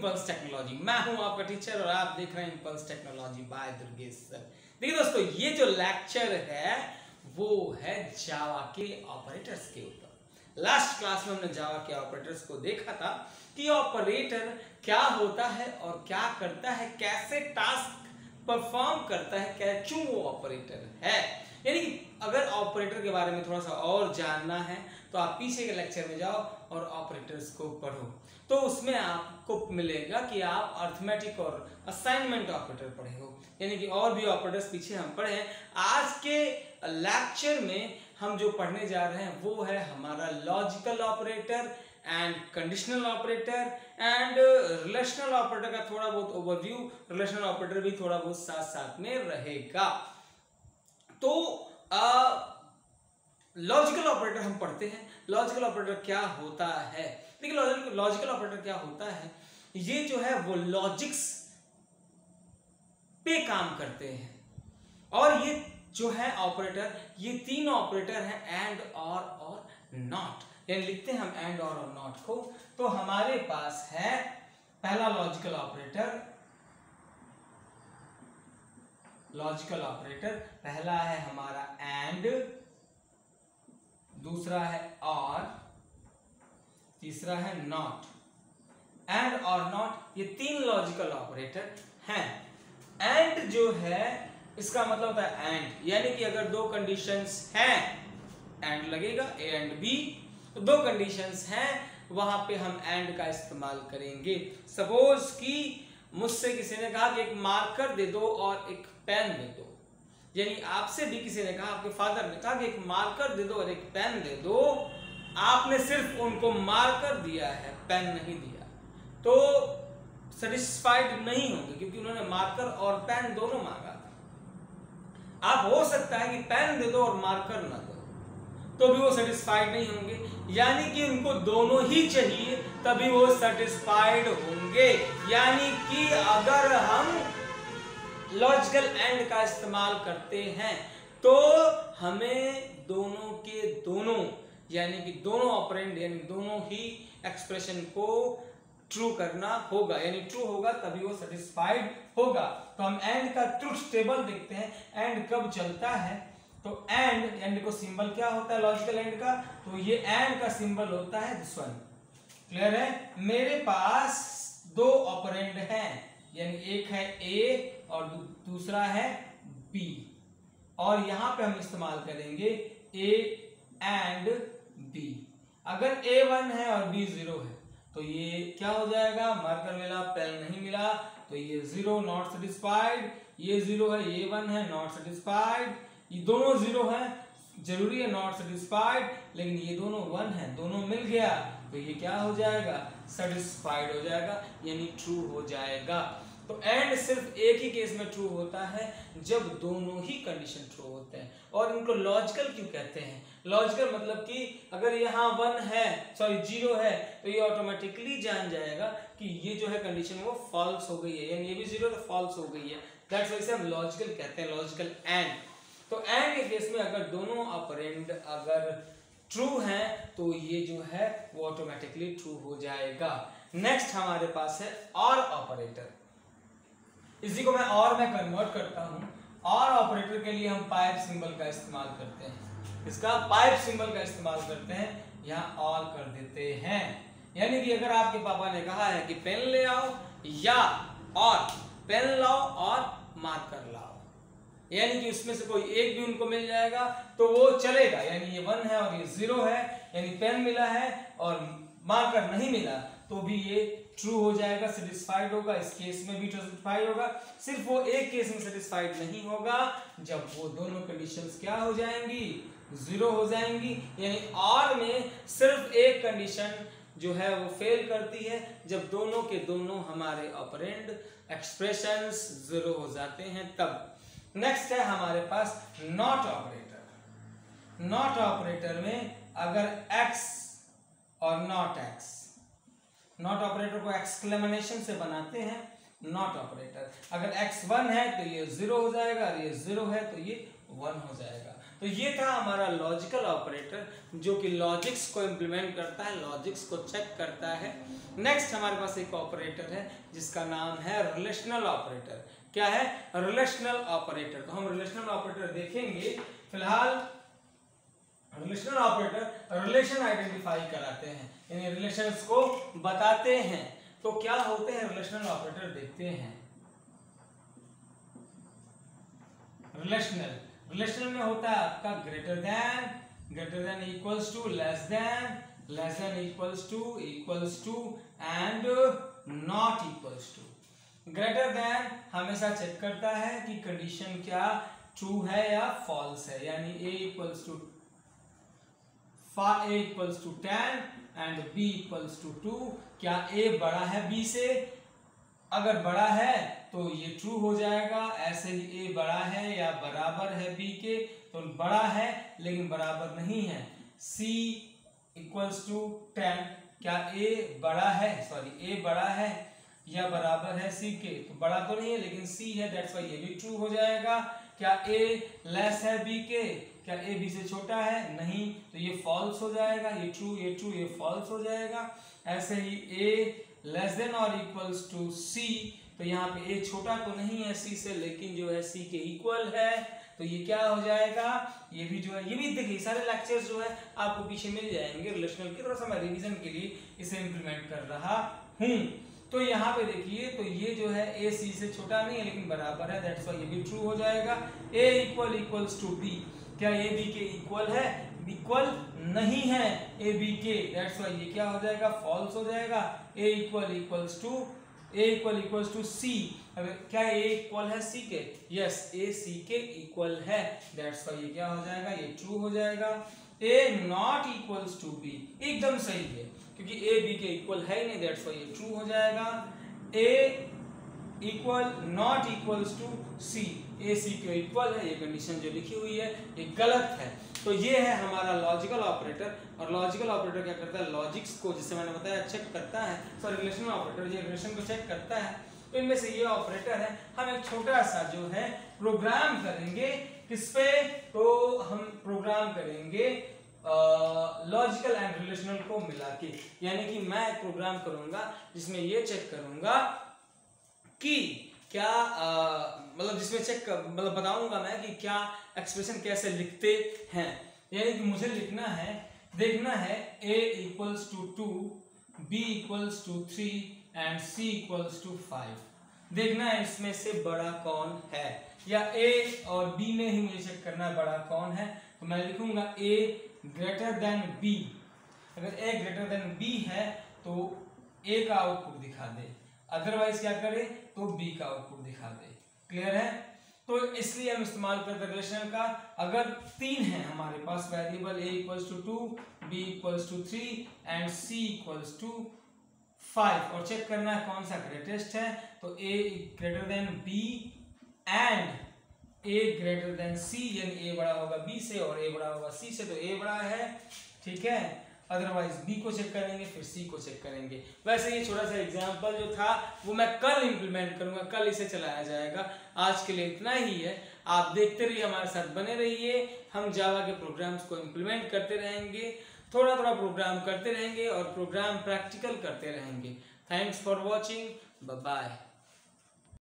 Impulse technology मैं हूँ आपका टीचर और आप देख रहे हैं impulse technology by Durgesh sir देखिए दोस्तों, ये जो लेक्चर है, वो है जावा के ऑपरेटर्स के ऊपर। लास्ट क्लास में हमने जावा के ऑपरेटर्स को देखा था कि ऑपरेटर क्या होता है और क्या करता है, कैसे टास्क परफॉर्म करता है, क्या, क्यों वो ऑपरेटर है? यानी अगर ऑपरेटर के बारे में थोड़ा सा और जानना है तो आप पीछे के लेक्चर में जाओ और ऑपरेटर्स को पढ़ो। तो उसमें आपको मिलेगा कि आप अर्थमेटिक और असाइनमेंट ऑपरेटर पढ़े हो। यानी कि और भी ऑपरेटर्स पीछे हम पढ़े हैं। आज के लेक्चर में हम जो पढ़ने जा रहे हैं, वो है हमारा logical operator and conditional operator and relational operator का थोड़ा बहुत ओवरव्यू रिलेशनल ऑपरेटर भी थोड़ा बहुत साथ साथ में रहेगा। तो लॉजिकल ऑपरेटर हम पढ़ते हैं। लॉजिकल ऑपरेटर क्या होता है? देखिए लॉजिकल ऑपरेटर क्या होता है? ये जो है, वो लॉजिक्स पे काम करते हैं। और ये जो है ऑपरेटर ये तीन ऑपरेटर है एंड और और नॉट यानी लिखते हैं हम एंड और और नॉट को। तो हमारे पास है पहला लॉजिकल ऑपरेटर लॉजिकल ऑपरेटर पहला है हमारा एंड दूसरा है और तीसरा है नॉट। एंड और नॉट, ये तीन लॉजिकल ऑपरेटर हैं। एंड जो है, इसका मतलब होता है एंड। यानी कि अगर दो कंडीशंस हैं, एंड लगेगा, ए एंड बी तो दो कंडीशंस हैं, वहाँ पे हम एंड का इस्तेमाल करेंगे। सपोज़ कि मुझसे किसी ने कहा कि एक मार्कर दे दो और एक पेन दे दो। यानी आपसे भी किसी ने कहा, आपके फादर ने कहा कि एक मार्कर दे दो और एक पेन दे दो। आपने सिर्फ़ उनको मार्कर दिया है, पेन नहीं दिया। तो सेटिस्फाइड नहीं होंगे क्योंकि उन्होंने मार्कर और पेन दोनों मांगा था। आप हो सकता है कि पेन दे दो और मार्कर ना दो तो भी वो सेटिस्फाइड नहीं होंगे। यानी कि उनको दोनों ही चाहिए, तभी वो सेटिस्फाइड होंगे। यानी कि अगर हम लॉजिकल एंड का इस्तेमाल करते हैं तो हमें दोनों के दोनों, यानी कि दोनों ऑपरेंड यानी दोनों ही एक्सप्रेशन को ट्रू करना होगा। यानी ट्रू होगा तभी वो सेटिस्फाइड होगा। तो हम एंड का ट्रूथ टेबल देखते हैं। एंड कब चलता है? तो एंड एंड को सिंबल क्या होता है लॉजिकल एंड का? तो ये एंड का सिंबल होता है दिस वन क्लियर है? मेरे पास दो ऑपरेंड हैं। यानी एक है ए और दूसरा है बी और यहाँ पे हम इस्तेमाल करेंगे ए एंड बी अगर ए वन है और बी ज़ीरो है तो ये क्या हो जाएगा? मार्कर मिला पेन नहीं मिला तो ये ज़ीरो नॉट सेटिस्फाइड ये ज़ीरो है ये वन है नॉट सेटिस्फाइड ये दोनों ज़ीरो है, ज़रूरी है नॉट सेटिस्फाइड लेकिन ये दोनों वन है, दोनों मिल गया तो ये क्या हो जाएगा? सेटिस्फाइड हो जाएगा, यानी ट्रू हो जाएगा। तो एंड सिर्फ़ एक ही केस में ट्रू होता है, जब दोनों ही कंडीशन ट्रू होते हैं। और इनको लॉजिकल क्यों कहते हैं? लॉजिकल मतलब कि अगर यहाँ वन है सॉरी ज़ीरो है तो ये ऑटोमेटिकली जान जाएगा कि ये जो है कंडीशन वो फॉल्स हो गई है। यानी ये भी ज़ीरो तो फॉल्स हो गई है। दैट्स वाइज हम लॉजिकल कहते हैं लॉजिकल एंड तो एंड के केस में अगर दोनों ऑपरेंड अगर ट्रू हैं तो ये जो है, वो ऑटोमेटिकली ट्रू हो जाएगा। नेक्स्ट हमारे पास है और ऑपरेटर इसी को मैं और में कन्वर्ट करता हूँ। और ऑपरेटर के लिए हम पाइप सिंबल का इस्तेमाल करते हैं। इसका पाइप सिंबल का इस्तेमाल करते हैं। यहाँ और कर देते हैं। यानी कि अगर आपके पापा ने कहा है कि पेन ले आओ या और पेन लाओ और मार्कर लाओ। यानी कि उसमें से कोई एक भी उनको मिल जाएगा तो वो चलेगा। यानी ये वन है और ये ज़ीरो है, यानी पेन मिला है और मार्कर नहीं मिला तो भी ये ट्रू हो जाएगा सेटिस्फाइड होगा, इस केस में भी सेटिस्फाइड होगा। सिर्फ़ वो एक केस में सेटिस्फाइड नहीं होगा, जब वो दोनों कंडीशंस क्या हो जाएँगी? ज़ीरो हो जाएँगी। यानी और में सिर्फ़ एक कंडीशन जो है वो फेल करती है, जब दोनों के दोनों हमारे ऑपरेंड एक्सप्रेशंस ज़ीरो हो जाते हैं, तब। नेक्स्ट है हमारे पास नॉट ऑपरेटर नॉट ऑपरेटर में अगर x और नॉट x नॉट ऑपरेटर को एक्सक्लेमेशन से बनाते हैं नॉट ऑपरेटर अगर x वन है तो ये ज़ीरो हो जाएगा और ये ज़ीरो है तो ये वन हो जाएगा. तो ये था हमारा लॉजिकल ऑपरेटर जो कि लॉजिक्स को इम्प्लीमेंट करता है लॉजिक्स को चेक करता है. नेक्स्ट हमारे पास एक ऑपरेटर है जिसका नाम है रिलेशनल ऑपरेटर क्या है? रिलेशनल ऑपरेटर तो हम रिलेशनल ऑपरेटर देखेंगे। फ़िलहाल रिलेशनल ऑपरेटर रिलेशन आइडेंटिफाई कराते हैं। यानी रिलेशंस को बताते हैं। तो क्या होते हैं? रिलेशनल ऑपरेटर देखते हैं। रिलेशनल रिलेशनल में होता है आपका greater than greater than equals to less than less than equals to equals to and not equals to greater than हमेशा चेक करता है कि कंडीशन क्या ट्रू है या फॉल्स है, यानी A equals to a equals to ten and b equals to two क्या ए बड़ा है बी से? अगर बड़ा है तो ये ट्रू हो जाएगा, ऐसे ही ए बड़ा है या बराबर है बी के तो बड़ा है लेकिन बराबर नहीं है। C इक्वल्स टू टेन क्या ए बड़ा है? सॉरी ए बड़ा है या बराबर है सी के तो बड़ा तो नहीं है, लेकिन सी है दैट्स वाई ये भी ट्रू हो जाएगा। क्या a लेस है b के क्या a b से छोटा है? नहीं। तो ये फॉल्स हो जाएगा, ये ट्रू ये ट्रू ये फॉल्स हो जाएगा। ऐसे ही a लेस देन और इक्वल्स टू c तो यहाँ पे a छोटा तो नहीं है सी से, लेकिन जो है सी के इक्वल है। तो ये क्या हो जाएगा? ये भी जो है, ये भी देखिए सारे लेक्चर्स जो है आपको पीछे मिल जाएँगे। रिलेशनल की थोड़ा सा मैं रिवीजन के लिए इसे इंप्लीमेंट कर रहा हूँ। तो यहाँ पे देखिए तो ये जो है ए सी से छोटा नहीं है, लेकिन बराबर है दैट्स वाई ये भी ट्रू हो जाएगा। A equal equals to B क्या ए बी के इक्वल है? इक्वल नहीं है ए बी के दैट्स वाई ये क्या हो जाएगा? फॉल्स हो जाएगा। A equal equals to A equal equals to C क्या ए इक्वल है सी के यस ए सी के इक्वल है। दैट्स वाई ये क्या हो जाएगा? ये ट्रू हो जाएगा। A not equals to B एकदम सही है। क्योंकि ए बी के इक्वल है ही नहीं दैट्स वाई ये ट्रू हो जाएगा। A equal not equals to C A C के इक्वल है, ये कंडीशन जो लिखी हुई है, ये गलत है। तो ये है हमारा लॉजिकल ऑपरेटर और लॉजिकल ऑपरेटर क्या करता है? लॉजिक्स को, जिसे मैंने बताया चेक करता है। सॉरी रिलेशनल ऑपरेटर ये रिलेशन को चेक करता है। तो इनमें से ये ऑपरेटर है। हम एक छोटा सा जो है प्रोग्राम करेंगे। किस पे? तो हम प्रोग्राम करेंगे। लॉजिकल एंड रिलेशनल को मिला के, यानी कि मैं एक प्रोग्राम करूँगा, जिसमें ये चेक करूँगा कि क्या मतलब जिसमें चेक मतलब बताऊँगा मैं कि क्या एक्सप्रेशन कैसे लिखते हैं। यानी कि मुझे लिखना है, देखना है a equals to two B equals to three and c equals to five देखना है इसमें से बड़ा कौन है, या a और b में ही मुझे चेक करना है, बड़ा कौन है। तो मैं लिखूँगा a ग्रेटर देन बी अगर a ग्रेटर देन b है तो ए का आउटपुट दिखा दे। अदरवाइज़ क्या करे? तो बी का आउटपुट दिखा दे। क्लियर है? तो इसलिए हम इस्तेमाल करते हैं का। अगर तीन है हमारे पास variable A equals to two B equals to three and C equals to five और चेक करना है कौन सा ग्रेटेस्ट है? तो A greater than B and A greater than C, यानी ए बड़ा होगा बी से और ए बड़ा होगा सी से तो ए बड़ा है, ठीक है? अदरवाइज़ बी को चेक करेंगे, फिर सी को चेक करेंगे। वैसे ये छोटा सा एग्ज़ाम्पल जो था, वो मैं कल इंप्लीमेंट करूँगा, कल इसे चलाया जाएगा। आज के लिए इतना ही है। आप देखते रहिए, हमारे साथ बने रहिए। हम जावा के प्रोग्राम्स को इम्प्लीमेंट करते रहेंगे। थोड़ा थोड़ा प्रोग्राम करते रहेंगे और प्रोग्राम प्रैक्टिकल करते रहेंगे। Thanks for watching bye